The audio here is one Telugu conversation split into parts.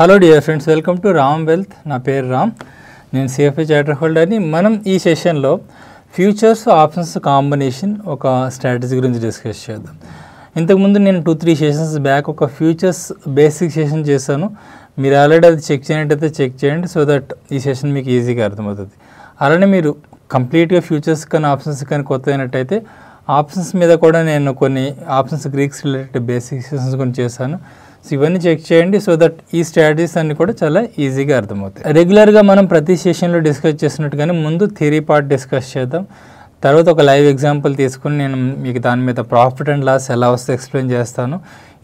Hello dear friends welcome to Ram wealth నా పేరు రామ్. నేను సిఎఫ్ఐ చార్టర్ హోల్డర్ని మనం ఈ సెషన్లో ఫ్యూచర్స్ ఆప్షన్స్ కాంబినేషన్ ఒక స్ట్రాటజీ గురించి డిస్కస్ చేద్దాం. ఇంతకుముందు నేను టూ త్రీ సెషన్స్ బ్యాక్ ఒక ఫ్యూచర్స్ బేసిక్ సెషన్ చేశాను. మీరు ఆల్రెడీ అది చెక్ చేయనట్టయితే చెక్ చేయండి సో దట్ ఈ సెషన్ మీకు ఈజీగా అర్థమవుతుంది. అలానే మీరు కంప్లీట్గా ఫ్యూచర్స్ కానీ ఆప్షన్స్ కానీ కొత్త అయినట్టయితే ఆప్షన్స్ మీద కూడా నేను కొన్ని options greeks related basic sessions కొన్ని చేశాను. సో ఇవన్నీ చెక్ చేయండి సో దట్ ఈ స్ట్రాటజీస్ అన్ని కూడా చాలా ఈజీగా అర్థమవుతాయి. రెగ్యులర్గా మనం ప్రతి సెషన్లో డిస్కస్ చేసినట్టుగానే ముందు థియరీ పార్ట్ డిస్కస్ చేద్దాం. తర్వాత ఒక లైవ్ ఎగ్జాంపుల్ తీసుకుని నేను మీకు దాని మీద ప్రాఫిట్ అండ్ లాస్ ఎలా వస్తే ఎక్స్ప్లెయిన్ చేస్తాను.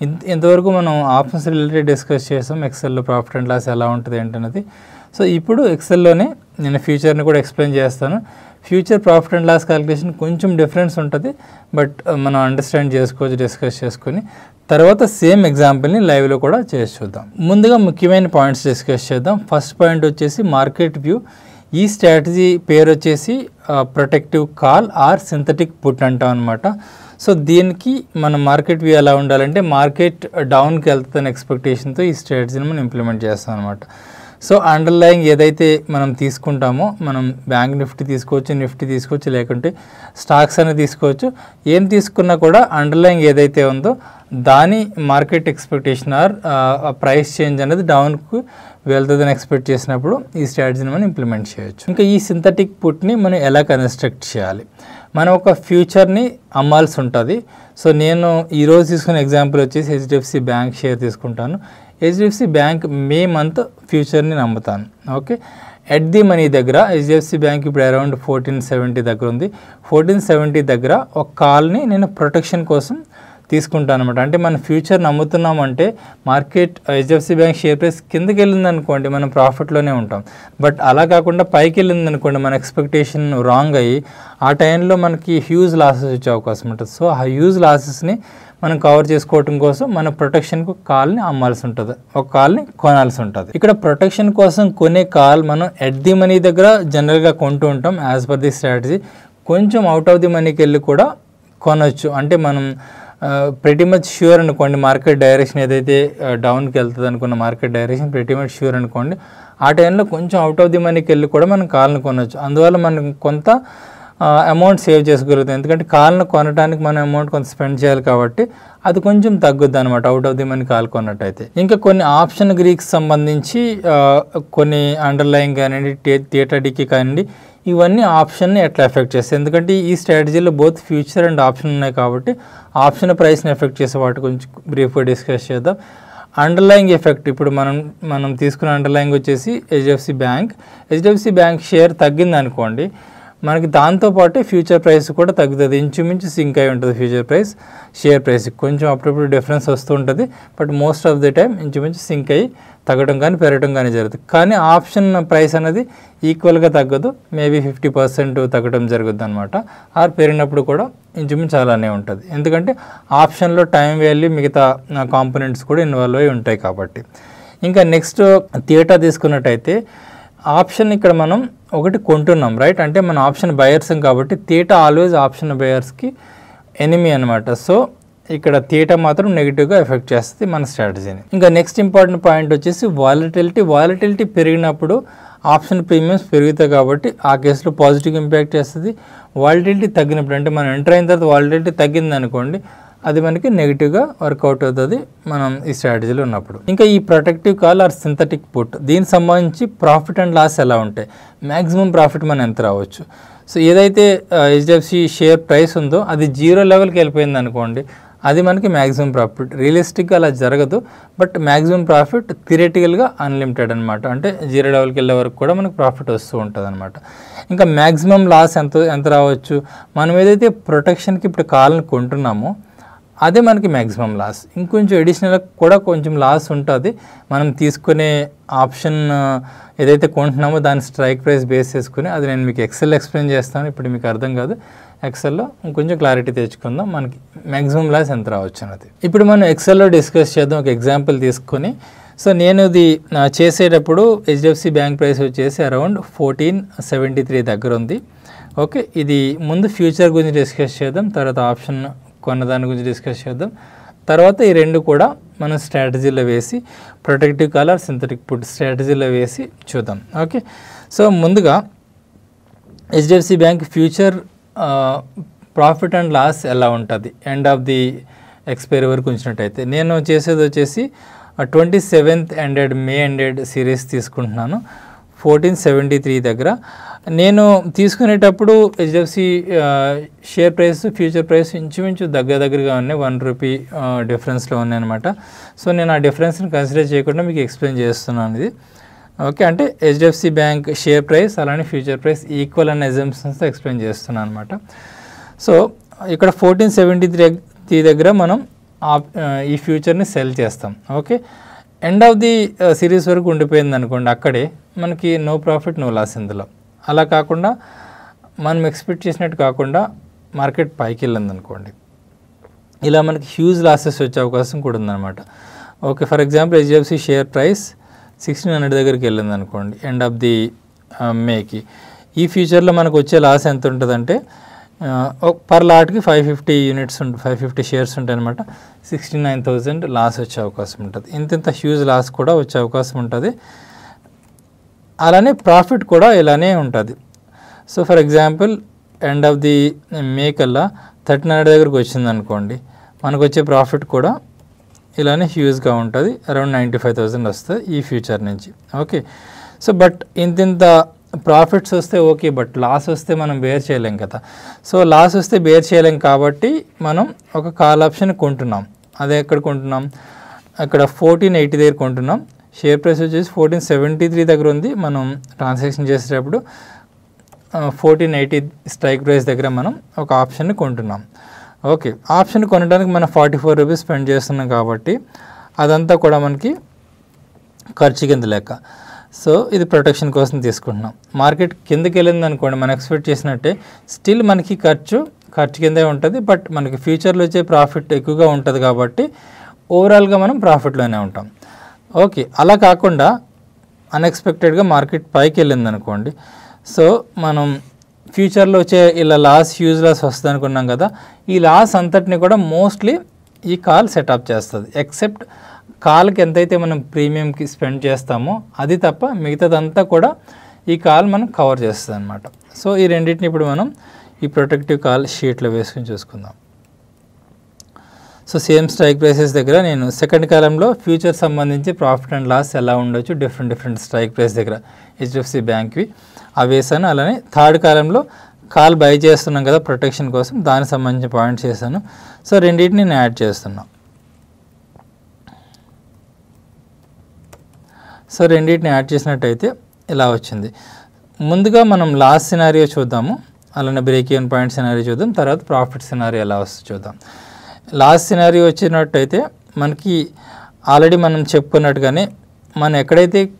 ఇంత ఇంతవరకు మనం ఆప్షన్స్ రిలేటెడ్ డిస్కస్ చేసాం. ఎక్సెల్లో ప్రాఫిట్ అండ్ లాస్ ఎలా ఉంటుంది ఏంటన్నది. సో ఇప్పుడు ఎక్సెల్లోనే నేను ఫ్యూచర్ని కూడా ఎక్స్ప్లెయిన్ చేస్తాను. Future profit and loss calculation కొంచెం డిఫరెన్స్ ఉంటుంది బట్ మనం అండర్స్టాండ్ చేసుకోవచ్చు డిస్కస్ చేసుకొని. తర్వాత సేమ్ ఎగ్జాంపుల్ని లైవ్లో కూడా చేసి చూద్దాం. ముందుగా ముఖ్యమైన పాయింట్స్ డిస్కస్ చేద్దాం. ఫస్ట్ పాయింట్ వచ్చేసి మార్కెట్ వ్యూ. ఈ స్ట్రాటజీ పేరు వచ్చేసి protective call or synthetic put అంటాం అనమాట సో దీనికి మన మార్కెట్ వ్యూ ఎలా ఉండాలంటే మార్కెట్ డౌన్కి వెళ్తుందని ఎక్స్పెక్టేషన్తో ఈ స్ట్రాటజీని మనం ఇంప్లిమెంట్ చేస్తాం అనమాట సో అండర్లయింగ్ ఏదైతే మనం తీసుకుంటామో మనం బ్యాంక్ నిఫ్టీ తీసుకోవచ్చు నిఫ్టీ తీసుకోవచ్చు లేకుంటే స్టాక్స్ అనేది తీసుకోవచ్చు ఏం తీసుకున్నా కూడా అండర్లయింగ్ ఏదైతే ఉందో దాని market expectation or price change అనేది డౌన్కు వెళ్తుందని ఎక్స్పెక్ట్ చేసినప్పుడు ఈ స్ట్రాటజీని మనం ఇంప్లిమెంట్ చేయొచ్చు. ఇంకా ఈ సింథటిక్ పుట్ని మనం ఎలా కన్స్ట్రక్ట్ చేయాలి? మనం ఒక ఫ్యూచర్ని అమ్మాల్సి ఉంటుంది. సో నేను ఈరోజు తీసుకున్న ఎగ్జాంపుల్ వచ్చేసి హెచ్డిఎఫ్సి బ్యాంక్ షేర్ తీసుకుంటాను. హెచ్డిఎఫ్సి బ్యాంక్ మే మంత్ ఫ్యూచర్ని నమ్ముతాను. ఓకే ఎట్ ది మనీ దగ్గర హెచ్డిఎఫ్సి బ్యాంక్ ఇప్పుడు అరౌండ్ ఫోర్టీన్ సెవెంటీ దగ్గర ఉంది. ఫోర్టీన్ సెవెంటీ దగ్గర ఒక కాల్ని నేను ప్రొటెక్షన్ కోసం తీసుకుంటాను అనమాట అంటే మన future నమ్ముతున్నామంటే market HDFC bank share price కిందకి వెళ్ళింది అనుకోండి మనం ప్రాఫిట్లోనే ఉంటాం. బట్ అలా కాకుండా పైకి వెళ్ళింది అనుకోండి మన ఎక్స్పెక్టేషన్ రాంగ్ అయ్యి ఆ టైంలో మనకి హ్యూజ్ లాసెస్ వచ్చే అవకాశం ఉంటుంది. సో ఆ హ్యూజ్ లాసెస్ని మనం కవర్ చేసుకోవటం కోసం మన ప్రొటెక్షన్కు కాల్ని అమ్మాల్సి ఉంటుంది. ఒక కాల్ని కొనాల్సి ఉంటుంది. ఇక్కడ ప్రొటెక్షన్ కోసం కొనే కాల్ మనం ఎట్ ది మనీ దగ్గర జనరల్గా కొంటూ ఉంటాం యాజ్ పర్ ది స్ట్రాటజీ. కొంచెం అవుట్ ఆఫ్ ది మనీకి వెళ్ళి కూడా కొనవచ్చు అంటే మనం ప్రతి మచ్ ష్యూర్ అనుకోండి మార్కెట్ డైరెక్షన్ ఏదైతే డౌన్కి వెళ్తుంది అనుకున్న market direction pretty much sure అనుకోండి ఆ టైంలో కొంచెం అవుట్ ఆఫ్ ది మనీకి వెళ్ళి కూడా మనం కాల్ని కొనవచ్చు అందువల్ల మనం కొంత అమౌంట్ సేవ్ చేసుకోగలుగుతాం. ఎందుకంటే కాల్ని కొనడానికి మనం అమౌంట్ కొంత స్పెండ్ చేయాలి కాబట్టి అది కొంచెం తగ్గుద్ది అనమాట out of the money call కొన్నట్టయితే. ఇంకా కొన్ని ఆప్షన్ గ్రీక్స్ సంబంధించి కొన్ని అండర్లైన్ కానివ్వండి థియేటర్ డికి కానివ్వండి ఇవన్నీ ఆప్షన్ని ఎట్లా ఎఫెక్ట్ చేస్తాయి? ఎందుకంటే ఈ స్ట్రాటజీలో బోత్ ఫ్యూచర్ అండ్ ఆప్షన్ ఉన్నాయి కాబట్టి ఆప్షన్ ప్రైస్ని ఎఫెక్ట్ చేసే వాటి గురించి బ్రీఫ్గా డిస్కస్ చేద్దాం. అండర్లయింగ్ ఎఫెక్ట్ ఇప్పుడు మనం మనం తీసుకున్న అండర్లయింగ్ వచ్చేసి HDFC bank HDFC bank share తగ్గింది అనుకోండి మనకి దాంతోపాటు ఫ్యూచర్ ప్రైస్ కూడా తగ్గుతుంది. ఇంచుమించు సింక్ అయి ఉంటుంది ఫ్యూచర్ ప్రైస్. షేర్ ప్రైస్ కొంచెం అప్పుడప్పుడు డిఫరెన్స్ వస్తూ ఉంటుంది. But most of the time ఇంచుమించు సింక్ అయ్యి తగ్గడం కానీ పెరగడం కానీ జరుగుతుంది. కానీ ఆప్షన్ ప్రైస్ అనేది ఈక్వల్గా తగ్గదు. మేబీ ఫిఫ్టీ పర్సెంట్ తగ్గడం జరుగుద్ది అనమాట ఆర్ పెరిగినప్పుడు కూడా ఇంచుమించు అలానే ఉంటుంది. ఎందుకంటే ఆప్షన్లో టైం వాల్యూ మిగతా కాంపోనెంట్స్ కూడా ఇన్వాల్వ్ అయి ఉంటాయి కాబట్టి. ఇంకా నెక్స్ట్ థియేటర్ తీసుకున్నట్టయితే ఆప్షన్ ఇక్కడ మనం ఒకటి కొంటున్నాం రైట్ అంటే మన ఆప్షన్ బయర్స్ కాబట్టి థియేట ఆల్వేస్ ఆప్షన్ బయర్స్కి ఎనిమీ అనమాట సో ఇక్కడ థియేట మాత్రం నెగిటివ్గా ఎఫెక్ట్ చేస్తుంది మన స్ట్రాటజీని ఇంకా నెక్స్ట్ ఇంపార్టెంట్ పాయింట్ వచ్చేసి వాలటిలిటీ వాలటిలిటీ పెరిగినప్పుడు ఆప్షన్ ప్రీమియమ్స్ పెరుగుతాయి కాబట్టి ఆ కేసులో పాజిటివ్ ఇంపాక్ట్ చేస్తుంది. వాలిటిలిటీ తగ్గినప్పుడు అంటే మనం ఎంటర్ అయిన తర్వాత వాలిటిలిటీ తగ్గింది అనుకోండి అది మనకి నెగిటివ్గా వర్కౌట్ అవుతుంది మనం ఈ స్ట్రాటజీలో ఉన్నప్పుడు. ఇంకా ఈ protective call or synthetic put దీనికి సంబంధించి ప్రాఫిట్ అండ్ లాస్ ఎలా ఉంటాయి? మ్యాక్సిమం ప్రాఫిట్ మనం ఎంత రావచ్చు? సో ఏదైతే హెచ్డిఎఫ్సి షేర్ ప్రైస్ ఉందో అది జీరో లెవెల్కి వెళ్ళిపోయింది అనుకోండి అది మనకి మ్యాక్సిమం ప్రాఫిట్ రియలిస్టిక్గా అలా జరగదు బట్ మ్యాక్సిమం ప్రాఫిట్ థియరటికల్గా అన్లిమిటెడ్ అనమాట అంటే జీరో లెవెల్కి వెళ్ళే వరకు కూడా మనకు ప్రాఫిట్ వస్తూ ఉంటుంది అనమాట ఇంకా మ్యాక్సిమం లాస్ ఎంత ఎంత రావచ్చు? మనం ఏదైతే ప్రొటెక్షన్కి ఇప్పుడు కాల్ని కొంటున్నామో అదే మనకి మ్యాక్సిమం లాస్ ఇంకొంచెం అడిషనల్ కూడా కొంచెం లాస్ ఉంటుంది. మనం తీసుకునే ఆప్షన్ ఏదైతే కొంటున్నామో దాని స్ట్రైక్ ప్రైస్ బేస్ చేసుకుని అది నేను మీకు ఎక్సెల్ ఎక్స్ప్లెయిన్ చేస్తాను. ఇప్పుడు మీకు అర్థం కాదు. ఎక్సెల్లో ఇంకొంచెం క్లారిటీ తెచ్చుకుందాం. మనకి మ్యాక్సిమం లాస్ ఎంత రావచ్చు అన్నది. ఇప్పుడు మనం ఎక్సెల్లో డిస్కస్ చేద్దాం. ఒక ఎగ్జాంపుల్ తీసుకొని. సో నేను ఇది చేసేటప్పుడు హెచ్డిఎఫ్సి బ్యాంక్ ప్రైస్ వచ్చేసి అరౌండ్ ఫోర్టీన్ సెవెంటీ త్రీ దగ్గర ఉంది. ఓకే ఇది ముందు ఫ్యూచర్ గురించి డిస్కస్ చేద్దాం. తర్వాత ఆప్షన్ కొన్న దాని గురించి డిస్కస్ చేద్దాం. తర్వాత ఈ రెండు కూడా మనం స్ట్రాటజీలో వేసి ప్రొటెక్టివ్ కలర్ సింథటిక్ ఫుడ్ స్ట్రాటజీలో వేసి చూద్దాం. ఓకే సో ముందుగా HDFC bank future profit and loss ఎలా ఉంటుంది? ఎండ్ ఆఫ్ ది ఎక్స్పైరీ వరకు ఉంచినట్టయితే. నేను చేసేది వచ్చేసి twenty seventh ended May ended series తీసుకుంటున్నాను. ఫోర్టీన్ సెవెంటీ త్రీ దగ్గర. నేను తీసుకునేటప్పుడు HDFC share price future price ఇంచుమించు దగ్గర దగ్గరగా ఉన్నాయి. వన్ రూపీ డిఫరెన్స్లో ఉన్నాయి అనమాట సో నేను ఆ డిఫరెన్స్ని కన్సిడర్ చేయకుండా మీకు ఎక్స్ప్లెయిన్ చేస్తున్నాను ఇది. ఓకే అంటే హెచ్డిఎఫ్సి బ్యాంక్ షేర్ ప్రైస్ అలానే ఫ్యూచర్ ప్రైస్ ఈక్వల్ అనే ఎగ్జామ్షన్స్తో ఎక్స్ప్లెయిన్ చేస్తున్నాను అనమాట సో ఇక్కడ ఫోర్టీన్ సెవెంటీ త్రీ దగ్గర మనం ఈ ఫ్యూచర్ని సెల్ చేస్తాం. Okay end of the series వరకు ఉండిపోయింది అనుకోండి అక్కడే మనకి నో ప్రాఫిట్ నో లాస్ ఇందులో. అలా కాకుండా మనం ఎక్స్పెక్ట్ చేసినట్టు కాకుండా మార్కెట్ పైకి వెళ్ళింది అనుకోండి ఇలా మనకి హ్యూజ్ లాసెస్ వచ్చే అవకాశం కూడా ఉందన్నమాట. Okay for example HDFC share price sixteen hundred దగ్గరికి వెళ్ళింది అనుకోండి ఎండ్ ఆఫ్ ది మేకి. ఈ ఫ్యూచర్లో మనకు వచ్చే లాస్ ఎంత ఉంటుందంటే పర్ లాట్కి ఫైవ్ ఫిఫ్టీ యూనిట్స్ ఉంటుంది ఫైవ్ ఫిఫ్టీ షేర్స్ ఉంటాయి అనమాట సిక్స్టీ నైన్ థౌజండ్ లాస్ వచ్చే అవకాశం ఉంటుంది. ఇంత ఇంత హ్యూజ్ లాస్ కూడా వచ్చే అవకాశం ఉంటుంది. అలానే ప్రాఫిట్ కూడా ఇలానే ఉంటుంది. So for example end of the May కల్లా థర్టీన్ హండ్రెడ్ దగ్గరకు వచ్చింది అనుకోండి మనకు వచ్చే ప్రాఫిట్ కూడా ఇలానే హ్యూజ్గా ఉంటుంది అరౌండ్ నైంటీ ఫైవ్ థౌజండ్ వస్తుంది ఈ ఫ్యూచర్ నుంచి. ఓకే. సో బట్ ఇంత ఇంత ప్రాఫిట్స్ వస్తే ఓకే బట్ లాస్ వస్తే మనం బేర్ చేయలేం కదా. సో లాస్ వస్తే బేర్ చేయలేం కాబట్టి మనం ఒక కాల్ ఆప్షన్ కొంటున్నాం. అదే ఎక్కడ కొంటున్నాం? అక్కడ ఫోర్టీన్ ఎయిటీ దగ్గర కొంటున్నాం. షేర్ ప్రైస్ వచ్చేసి ఫోర్టీన్ సెవెంటీ త్రీ దగ్గర ఉంది. మనం ట్రాన్సాక్షన్ చేసేటప్పుడు ఫోర్టీన్ ఎయిటీ స్ట్రైక్ ప్రైస్ దగ్గర మనం ఒక ఆప్షన్ని కొంటున్నాం. ఓకే ఆప్షన్ కొనడానికి మనం ఫార్టీ ఫోర్ రూపీస్ స్పెండ్ చేస్తున్నాం కాబట్టి అదంతా కూడా మనకి ఖర్చు కింద లెక్క. సో ఇది ప్రొటెక్షన్ కోసం తీసుకుంటున్నాం. మార్కెట్ కిందకి వెళ్ళింది అనుకోండి మనం ఎక్స్పెక్ట్ చేసినట్టే స్టిల్ మనకి ఖర్చు ఖర్చు కిందే ఉంటుంది బట్ మనకి ఫ్యూచర్లో వచ్చే ప్రాఫిట్ ఎక్కువగా ఉంటుంది కాబట్టి ఓవరాల్గా మనం ప్రాఫిట్లోనే ఉంటాం. ఓకే అలా కాకుండా అన్ఎక్స్పెక్టెడ్గా మార్కెట్ పైకి వెళ్ళింది అనుకోండి సో మనం ఫ్యూచర్లో వచ్చే ఇలా లాస్ హ్యూజ్ లాస్ వస్తుంది అనుకున్నాం కదా ఈ లాస్ అంతటిని కూడా మోస్ట్లీ ఈ కాల్ సెటప్ చేస్తుంది. ఎక్సెప్ట్ కాల్కి ఎంతైతే మనం ప్రీమియంకి స్పెండ్ చేస్తామో అది తప్ప మిగతాదంతా కూడా ఈ కాల్ మనం కవర్ చేస్తుంది అనమాట సో ఈ రెండింటిని ఇప్పుడు మనం ఈ ప్రొటెక్టివ్ కాల్ షీట్లో వేసుకుని చూసుకుందాం. సో సేమ్ స్ట్రైక్ ప్రైసెస్ దగ్గర నేను సెకండ్ కాలంలో ఫ్యూచర్ సంబంధించి ప్రాఫిట్ అండ్ లాస్ ఎలా ఉండొచ్చు డిఫరెంట్ డిఫరెంట్ స్ట్రైక్ ప్రైస్ దగ్గర హెచ్డిఎఫ్సి బ్యాంక్వి. అవి వేసాను అలానే థర్డ్ కాలంలో కాల్ బై చేస్తున్నాం కదా ప్రొటెక్షన్ కోసం దానికి సంబంధించిన పాయింట్స్ చేశాను. సో రెండింటిని నేను యాడ్ చేస్తున్నాను సో రెండింటిని యాడ్ చేసినట్టయితే ఇలా వచ్చింది. ముందుగా మనం లాస్ట్ సినారియో చూద్దాము. అలానే బ్రేక్ ఈవెన్ పాయింట్ సినారియో చూద్దాం. తర్వాత ప్రాఫిట్ సినారియో ఎలా వస్తుంది చూద్దాం. లాస్ట్ సినారీ వచ్చినట్టయితే మనకి ఆల్రెడీ మనం చెప్పుకున్నట్టుగానే మనం ఎక్కడైతే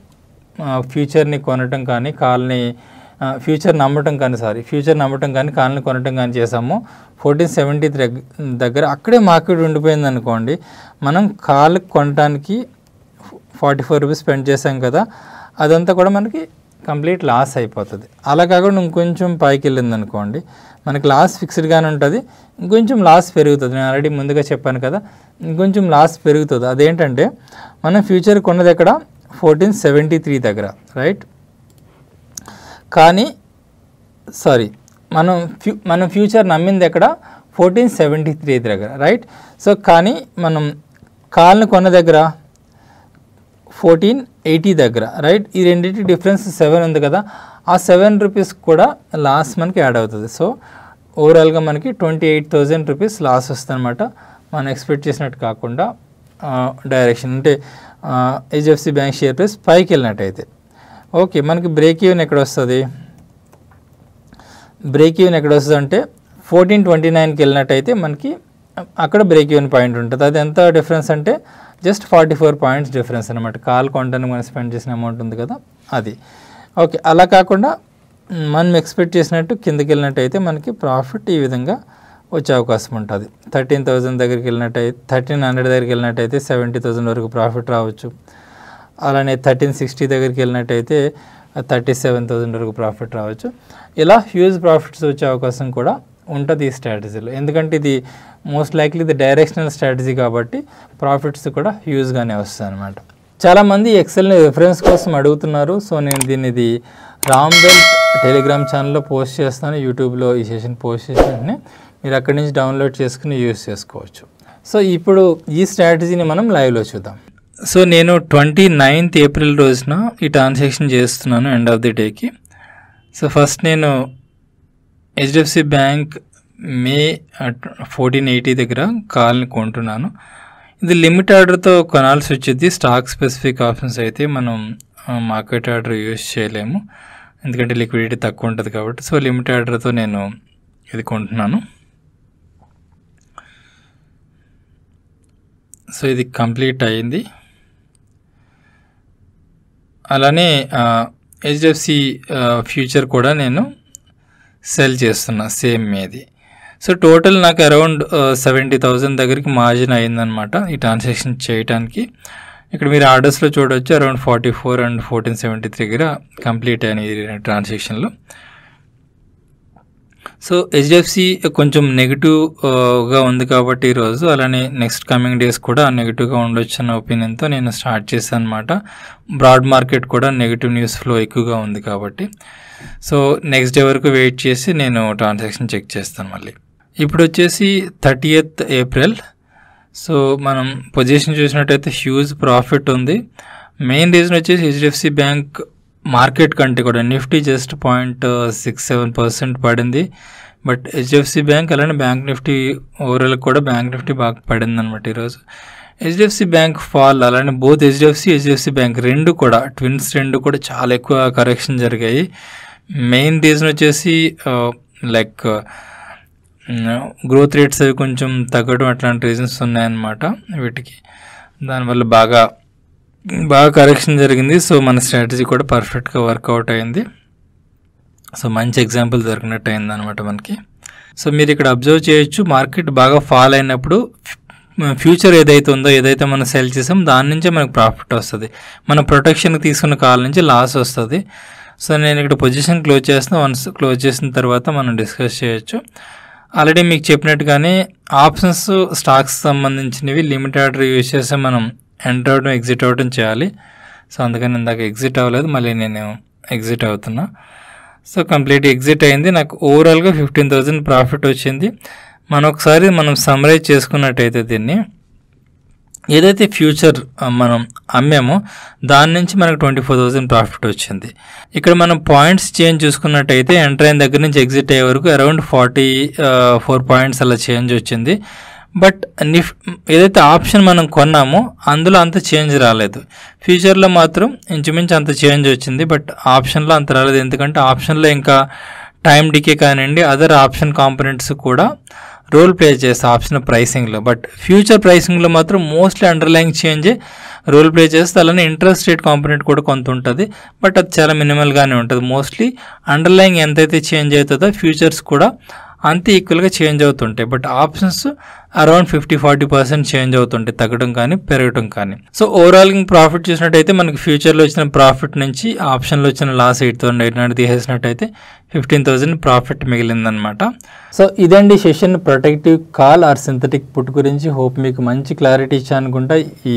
ఫ్యూచర్ని కొనటం కానీ కాల్ని ఫ్యూచర్ నమ్మటం కానీ సారీ ఫ్యూచర్ నమ్మటం కానీ కాల్ని కొనటం కానీ చేసాము ఫోర్టీన్ సెవెంటీ దగ్గర అక్కడే మార్కెట్ ఉండిపోయింది అనుకోండి మనం కాల్ కొనడానికి ఫార్టీ ఫోర్ రూపీస్ స్పెండ్ చేసాం కదా అదంతా కూడా మనకి కంప్లీట్ లాస్ అయిపోతుంది. అలా కాకుండా ఇంకొంచెం పైకి వెళ్ళింది అనుకోండి మనకి లాస్ ఫిక్స్డ్గానే ఉంటుంది. ఇంకొంచెం లాస్ పెరుగుతుంది. నేను ఆల్రెడీ ముందుగా చెప్పాను కదా. ఇంకొంచెం లాస్ పెరుగుతుంది. అదేంటంటే మనం ఫ్యూచర్ కొన్నది ఎక్కడ? ఫోర్టీన్ సెవెంటీ త్రీ దగ్గర. రైట్ కానీ సారీ మనం ఫ్యూ మనం ఫ్యూచర్ నమ్మింది ఎక్కడ? ఫోర్టీన్ సెవెంటీ త్రీ దగ్గర. రైట్ సో కానీ మనం కాల్ని కొన్న దగ్గర? ఫోర్టీన్ ఎయిటీ దగ్గర. రైట్ ఈ రెండింటి డిఫరెన్స్ సెవెన్ ఉంది కదా. ఆ సెవెన్ రూపీస్ కూడా లాస్ మనకి యాడ్ అవుతుంది. సో ఓవరాల్గా మనకి twenty eight thousand rupees loss వస్తుంది అనమాట మనం ఎక్స్పెక్ట్ చేసినట్టు కాకుండా డైరెక్షన్. అంటే హెచ్ఎఫ్సి బ్యాంక్ షేర్ ప్రైస్ పైకి వెళ్ళినట్టయితే. ఓకే మనకి బ్రేక్ ఈవెన్ ఎక్కడ వస్తుంది? బ్రేక్ ఈవెన్ ఎక్కడ వస్తుంది అంటే ఫోర్టీన్ ట్వంటీ నైన్కి వెళ్ళినట్టయితే మనకి అక్కడ బ్రేక్ ఈవెన్ పాయింట్ ఉంటుంది. అది ఎంత డిఫరెన్స్ అంటే just forty four points difference అనమాట కాల్ కొంటానికి మనం స్పెండ్ చేసిన అమౌంట్ ఉంది కదా అది. ఓకే అలా కాకుండా మనం ఎక్స్పెక్ట్ చేసినట్టు కిందకి వెళ్ళినట్టయితే మనకి ప్రాఫిట్ ఈ విధంగా వచ్చే అవకాశం ఉంటుంది. థర్టీన్ థౌజండ్ దగ్గరికి వెళ్ళినట్టయితే థర్టీన్ హండ్రెడ్ దగ్గరికి వెళ్ళినట్టయితే సెవెంటీ థౌజండ్ వరకు ప్రాఫిట్ రావచ్చు. అలానే థర్టీన్ సిక్స్టీ దగ్గరికి వెళ్ళినట్టయితే థర్టీ సెవెన్ థౌజండ్ వరకు ప్రాఫిట్ రావచ్చు. ఇలా హ్యూజ్ ప్రాఫిట్స్ వచ్చే అవకాశం కూడా ఉంటుంది ఈ స్ట్రాటజీలో. ఎందుకంటే ఇది మోస్ట్ లైక్లీ ఇది డైరెక్షనల్ స్ట్రాటజీ కాబట్టి ప్రాఫిట్స్ కూడా హ్యూజ్గానే వస్తాయి అనమాట చాలామంది ఎక్సెల్ని రిఫరెన్స్ కోసం అడుగుతున్నారు. సో నేను దీన్ని ఇది రామ్ వెల్త్ టెలిగ్రామ్ ఛానల్లో పోస్ట్ చేస్తాను. యూట్యూబ్లో ఈ సెషన్ పోస్ట్ చేసిన వెంటనే మీరు అక్కడి నుంచి డౌన్లోడ్ చేసుకుని యూస్ చేసుకోవచ్చు. సో ఇప్పుడు ఈ స్ట్రాటజీని మనం లైవ్లో చూద్దాం. సో నేను ట్వంటీ నైన్త్ ఏప్రిల్ రోజున ఈ ట్రాన్సాక్షన్ చేస్తున్నాను ఎండ్ ఆఫ్ ది డేకి సో ఫస్ట్ నేను HDFC bank May fourteen eighty దగ్గర కాల్ని కొంటున్నాను. ఇది లిమిట్ ఆర్డర్తో కొనాల్సి వచ్చింది. స్టాక్ స్పెసిఫిక్ ఆప్షన్స్ అయితే మనం మార్కెట్ ఆర్డర్ యూజ్ చేయలేము. ఎందుకంటే లిక్విడిటీ తక్కువ ఉంటుంది కాబట్టి. సో లిమిట్ ఆర్డర్తో నేను ఇది కొంటున్నాను. సో ఇది కంప్లీట్ అయింది. అలానే హెచ్డిఎఫ్సి ఫ్యూచర్ కూడా నేను సెల్ చేస్తున్నా సేమ్ మీది. సో టోటల్ నాకు అరౌండ్ సెవెంటీ థౌజండ్ దగ్గరికి మార్జిన్ అయిందనమాట ఈ ట్రాన్సాక్షన్ చేయడానికి ఇక్కడ మీరు ఆర్డర్స్లో చూడవచ్చు around forty four and fourteen seventy three దగ్గర కంప్లీట్ అయినాయి ఈ ట్రాన్సాక్షన్లో సో హెచ్డిఎఫ్సి కొంచెం నెగిటివ్గా ఉంది కాబట్టి ఈరోజు అలానే నెక్స్ట్ కమింగ్ డేస్ కూడా నెగిటివ్గా ఉండొచ్చు అన్న ఒపీనియన్తో నేను స్టార్ట్ చేశాను అనమాట బ్రాడ్ మార్కెట్ కూడా నెగిటివ్ న్యూస్ ఫ్లో ఎక్కువగా ఉంది కాబట్టి. సో నెక్స్ట్ డే వరకు వెయిట్ చేసి నేను ట్రాన్సాక్షన్ చెక్ చేస్తాను మళ్ళీ. ఇప్పుడు వచ్చేసి థర్టీయత్ ఏప్రిల్. సో మనం పొజిషన్ చూసినట్టయితే హ్యూజ్ ప్రాఫిట్ ఉంది. మెయిన్ రీజన్ వచ్చేసి హెచ్డిఎఫ్సి బ్యాంక్ మార్కెట్ కంటే కూడా Nifty just point six seven percent పడింది. బట్ హెచ్డిఎఫ్సి బ్యాంక్ అలానే బ్యాంక్ నిఫ్టీ ఓవరాల్ కూడా బ్యాంక్ నిఫ్టీ బాగా పడింది అనమాట ఈరోజు. హెచ్డిఎఫ్సి బ్యాంక్ ఫాల్ అలానే బోత్ హెచ్డిఎఫ్సి హెచ్డిఎఫ్సి బ్యాంక్ రెండు కూడా ట్విన్స్ రెండు కూడా చాలా ఎక్కువ కరెక్షన్ జరిగాయి. మెయిన్ రీజన్ వచ్చేసి లైక్ గ్రోత్ రేట్స్ అవి కొంచెం తగ్గడం అట్లాంటి రీజన్స్ ఉన్నాయన్నమాట వీటికి. దానివల్ల బాగా బాగా కరెక్షన్ జరిగింది. సో మన స్ట్రాటజీ కూడా పర్ఫెక్ట్గా వర్కౌట్ అయింది. సో మంచి ఎగ్జాంపుల్ దొరికినట్టు అయింది అనమాట మనకి. సో మీరు ఇక్కడ అబ్జర్వ్ చేయొచ్చు. మార్కెట్ బాగా ఫాల్ అయినప్పుడు ఫ్యూచర్ ఏదైతే ఉందో ఏదైతే మనం సెల్ చేసాం దాని నుంచే మనకు ప్రాఫిట్ వస్తుంది. మన ప్రొటెక్షన్కి తీసుకున్న కాల్ నుంచి లాస్ వస్తుంది. సో నేను ఇక్కడ పొజిషన్ క్లోజ్ చేస్తాను వన్స్ క్లోజ్ చేసిన తర్వాత మనం డిస్కస్ చేయొచ్చు. ఆల్రెడీ మీకు చెప్పినట్టుగానే ఆప్షన్స్ స్టాక్స్ సంబంధించినవి లిమిట్ ఆర్డర్ యూజ్ చేస్తే మనం ఎంటర్ అవడం ఎగ్జిట్ అవ్వడం చేయాలి. సో అందుకని ఇందాక ఎగ్జిట్ అవ్వలేదు మళ్ళీ నేను ఎగ్జిట్ అవుతున్నా. సో కంప్లీట్ ఎగ్జిట్ అయింది. నాకు ఓవరాల్గా ఫిఫ్టీన్ థౌజండ్ ప్రాఫిట్ వచ్చింది. మనం ఒకసారి మనం సమరైజ్ చేసుకున్నట్టయితే దీన్ని ఏదైతే ఫ్యూచర్ మనం అమ్మామో దాని నుంచి మనకు ట్వంటీ ఫోర్ థౌసండ్ ప్రాఫిట్ వచ్చింది. ఇక్కడ మనం పాయింట్స్ చేంజ్ చూసుకున్నట్టయితే ఎంటర్ అయిన దగ్గర నుంచి ఎగ్జిట్ అయ్యే వరకు అరౌండ్ ఫార్టీ ఫోర్ పాయింట్స్ అలా చేంజ్ వచ్చింది. బట్ నిఫ్ ఏదైతే ఆప్షన్ మనం కొన్నామో అందులో అంత చేంజ్ రాలేదు. ఫ్యూచర్లో మాత్రం ఇంచుమించు అంత చేంజ్ వచ్చింది బట్ ఆప్షన్లో అంత రాలేదు. ఎందుకంటే ఆప్షన్లో ఇంకా టైం డికే కానివ్వండి అదర్ ఆప్షన్ కాంపనెంట్స్ కూడా రోల్ ప్లే చేస్తే ఆప్షన్ ప్రైసింగ్లో బట్ ఫ్యూచర్ ప్రైసింగ్లో మాత్రం mostly underlying change role play చేస్తే అలానే ఇంట్రెస్ట్ రేట్ కాంపనెంట్ కూడా కొంత ఉంటుంది. బట్ అది చాలా మినిమల్గానే ఉంటుంది. మోస్ట్లీ అండర్లైన్ ఎంతైతే చేంజ్ అవుతుందో ఫ్యూచర్స్ కూడా అంతే ఈక్వల్గా చేంజ్ అవుతుంటాయి. But options around fifty forty percent change అవుతుంటాయి తగ్గడం కానీ పెరగడం కానీ. సో ఓవరాల్ ప్రాఫిట్ చూసినట్టయితే మనకి ఫ్యూచర్లో వచ్చిన ప్రాఫిట్ నుంచి ఆప్షన్లో వచ్చిన loss eight thousand eight hundred తీసేసినట్టయితే fifteen thousand profit మిగిలిందనమాట సో ఇదండి session protective call or synthetic put గురించి. హోప్ మీకు మంచి క్లారిటీ ఇచ్చా అనుకుంటా. ఈ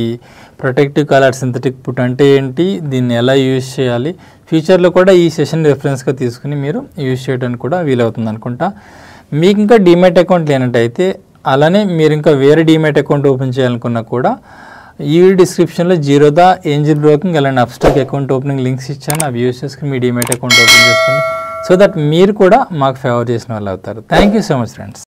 protective call or synthetic put అంటే ఏంటి దీన్ని ఎలా యూజ్ చేయాలి? ఫ్యూచర్లో కూడా ఈ సెషన్ రెఫరెన్స్గా తీసుకుని మీరు యూజ్ చేయడానికి కూడా వీలవుతుంది అనుకుంటా. మీకు ఇంకా డిమెట్ అకౌంట్ లేనట్టయితే అలానే మీరు ఇంకా వేరే డిమెట్ అకౌంట్ ఓపెన్ చేయాలనుకున్నా కూడా ఈ డిస్క్రిప్షన్లో జీరోదా ఏంజిల్ బ్రోకింగ్ అలానే అప్స్టాక్ అకౌంట్ ఓపెనింగ్ లింక్స్ ఇచ్చాను. అవి యూస్ చేసుకుని మీ డిమెట్ అకౌంట్ ఓపెన్ చేసుకోండి. సో దట్ మీరు కూడా మాకు ఫేవర్ చేసిన వాళ్ళు అవుతారు. Thank you so much friends